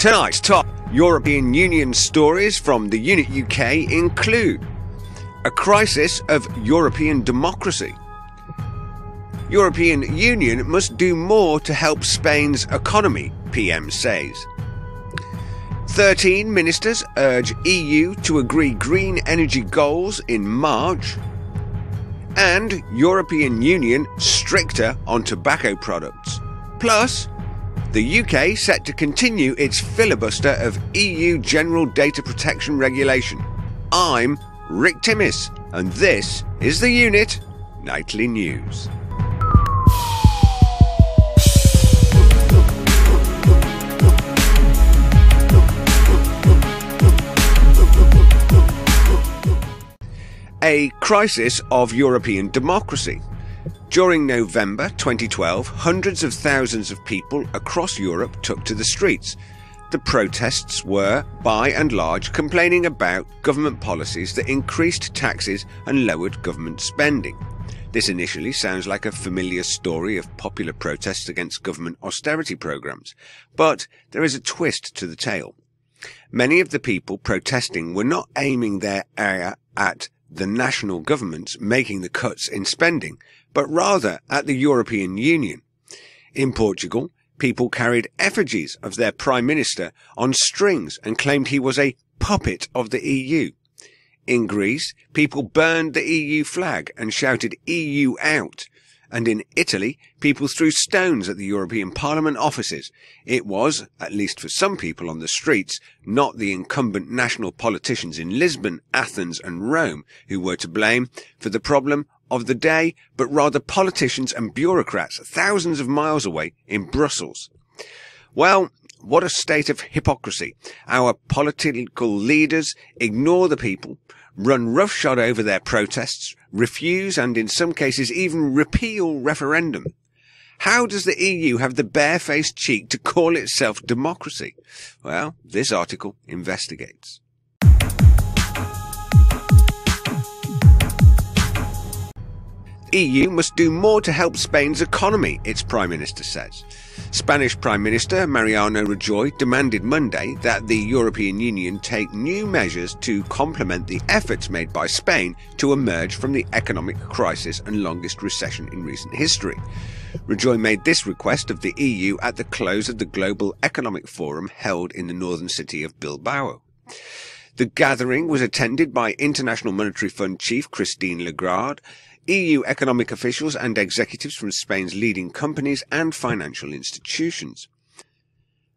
Tonight's top European Union stories from the Unit UK include a crisis of European democracy. European Union must do more to help Spain's economy, PM says. 13 ministers urge EU to agree green energy goals in March. And European Union stricter on tobacco products. Plus, the UK set to continue its filibuster of EU General Data Protection Regulation. I'm Rick Timmis, and this is the Unit Nightly News. A crisis of European democracy. During November 2012, hundreds of thousands of people across Europe took to the streets. The protests were, by and large, complaining about government policies that increased taxes and lowered government spending. This initially sounds like a familiar story of popular protests against government austerity programs, but there is a twist to the tale. Many of the people protesting were not aiming their ire at the national governments making the cuts in spending, but rather at the European Union. In Portugal, people carried effigies of their Prime Minister on strings and claimed he was a puppet of the EU. In Greece, people burned the EU flag and shouted EU out, and in Italy, people threw stones at the European Parliament offices. It was, at least for some people on the streets, not the incumbent national politicians in Lisbon, Athens and Rome who were to blame for the problem of the day, but rather politicians and bureaucrats thousands of miles away in Brussels. Well, what a state of hypocrisy. Our political leaders ignore the people, run roughshod over their protests, refuse and in some cases even repeal referendum. How does the EU have the barefaced cheek to call itself democracy? Well, this article investigates. EU must do more to help Spain's economy, its Prime Minister says. Spanish Prime Minister Mariano Rajoy demanded Monday that the European Union take new measures to complement the efforts made by Spain to emerge from the economic crisis and longest recession in recent history. Rajoy made this request of the EU at the close of the Global Economic Forum held in the northern city of Bilbao. The gathering was attended by International Monetary Fund Chief Christine Lagarde, EU economic officials and executives from Spain's leading companies and financial institutions.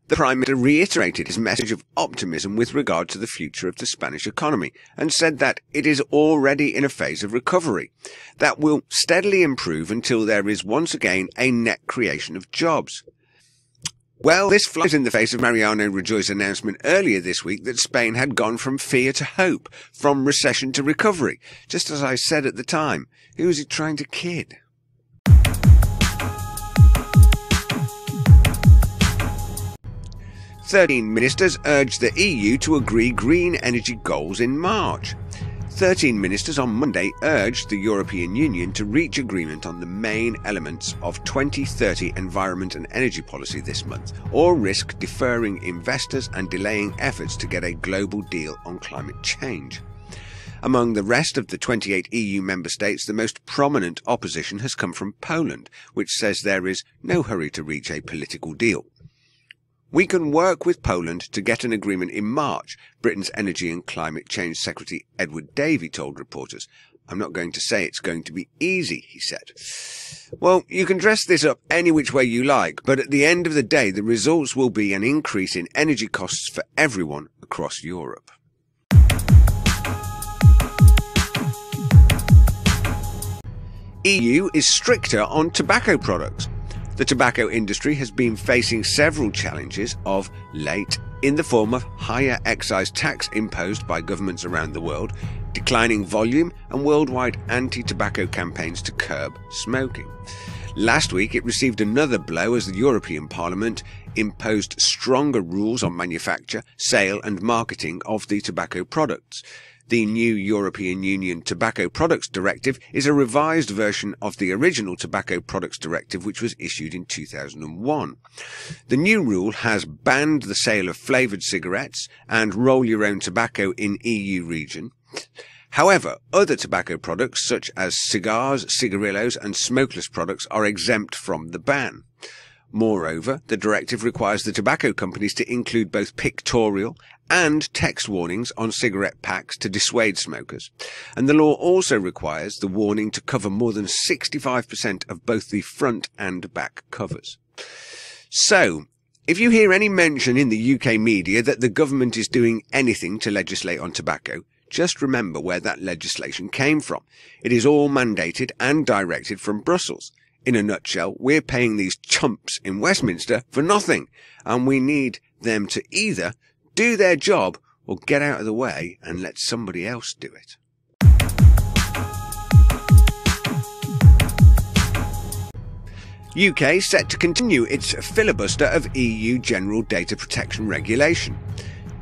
The Prime Minister reiterated his message of optimism with regard to the future of the Spanish economy and said that it is already in a phase of recovery that will steadily improve until there is once again a net creation of jobs. Well, this flies in the face of Mariano Rajoy's announcement earlier this week that Spain had gone from fear to hope, from recession to recovery, just as I said at the time. Who was he trying to kid? Thirteen ministers urged the EU to agree green energy goals in March. 13 ministers on Monday urged the European Union to reach agreement on the main elements of 2030 environment and energy policy this month, or risk deferring investors and delaying efforts to get a global deal on climate change. Among the rest of the 28 EU member states, the most prominent opposition has come from Poland, which says there is no hurry to reach a political deal. We can work with Poland to get an agreement in March, Britain's Energy and Climate Change Secretary Edward Davey told reporters. I'm not going to say it's going to be easy, he said. Well, you can dress this up any which way you like, but at the end of the day, the results will be an increase in energy costs for everyone across Europe. EU is stricter on tobacco products. The tobacco industry has been facing several challenges of late in the form of higher excise tax imposed by governments around the world, declining volume, and worldwide anti tobacco campaigns to curb smoking. Last week it received another blow as the European Parliament imposed stronger rules on manufacture, sale and marketing of the tobacco products. The new European Union Tobacco Products Directive is a revised version of the original Tobacco Products Directive which was issued in 2001. The new rule has banned the sale of flavoured cigarettes and roll your own tobacco in EU region. However, other tobacco products such as cigars, cigarillos and smokeless products are exempt from the ban. Moreover, the directive requires the tobacco companies to include both pictorial and text warnings on cigarette packs to dissuade smokers. And the law also requires the warning to cover more than 65% of both the front and back covers. So, if you hear any mention in the UK media that the government is doing anything to legislate on tobacco, just remember where that legislation came from. It is all mandated and directed from Brussels. In a nutshell, we're paying these chumps in Westminster for nothing, and we need them to either do their job or get out of the way and let somebody else do it. UK set to continue its filibuster of EU General Data Protection Regulation.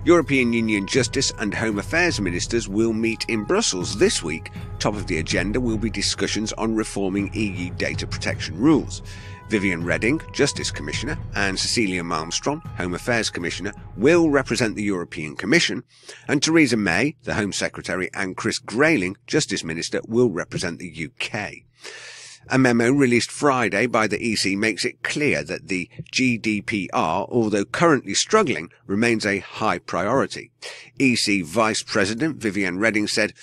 European Union Justice and Home Affairs ministers will meet in Brussels this week. Top of the agenda will be discussions on reforming EU data protection rules. Viviane Reding, Justice Commissioner, and Cecilia Malmstrom, Home Affairs Commissioner, will represent the European Commission, and Theresa May, the Home Secretary, and Chris Grayling, Justice Minister, will represent the UK. A memo released Friday by the EC makes it clear that the GDPR, although currently struggling, remains a high priority. EC Vice President Viviane Reding said,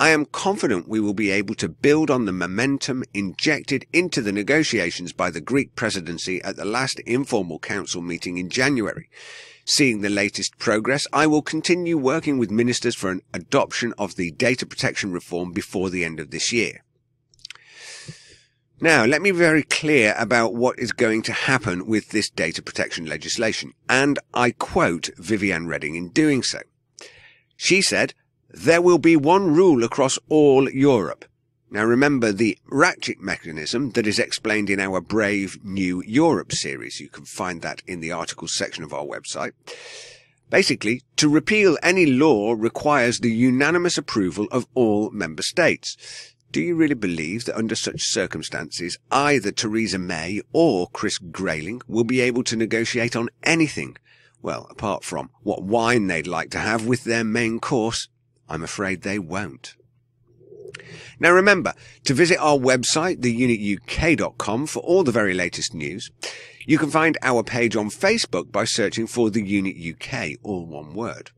I am confident we will be able to build on the momentum injected into the negotiations by the Greek presidency at the last informal council meeting in January. Seeing the latest progress, I will continue working with ministers for an adoption of the data protection reform before the end of this year. Now, let me be very clear about what is going to happen with this data protection legislation. And I quote Viviane Reding in doing so. She said, there will be one rule across all Europe. Now remember the ratchet mechanism that is explained in our Brave New Europe series. You can find that in the articles section of our website. Basically, to repeal any law requires the unanimous approval of all member states. Do you really believe that under such circumstances, either Theresa May or Chris Grayling will be able to negotiate on anything? Well, apart from what wine they'd like to have with their main course, I'm afraid they won't. Now remember to visit our website, theunituk.com for all the very latest news. You can find our page on Facebook by searching for the Unit UK, all one word.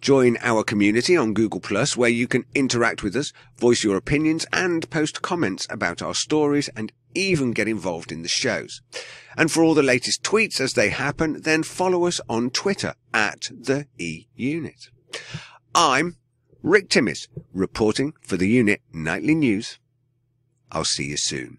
Join our community on Google Plus where you can interact with us, voice your opinions and post comments about our stories and even get involved in the shows. And for all the latest tweets as they happen, then follow us on Twitter at the E Unit. I'm Rick Timmis, reporting for the Unit Nightly News. I'll see you soon.